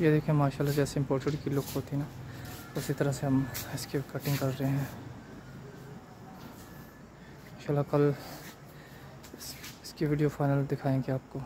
ये देखें माशाल्लाह जैसे इम्पोर्टेड की लुक होती है ना, उसी तरह से हम इसकी कटिंग कर रहे हैं। माशाल्लाह कल इसकी वीडियो फाइनल दिखाएँगे आपको।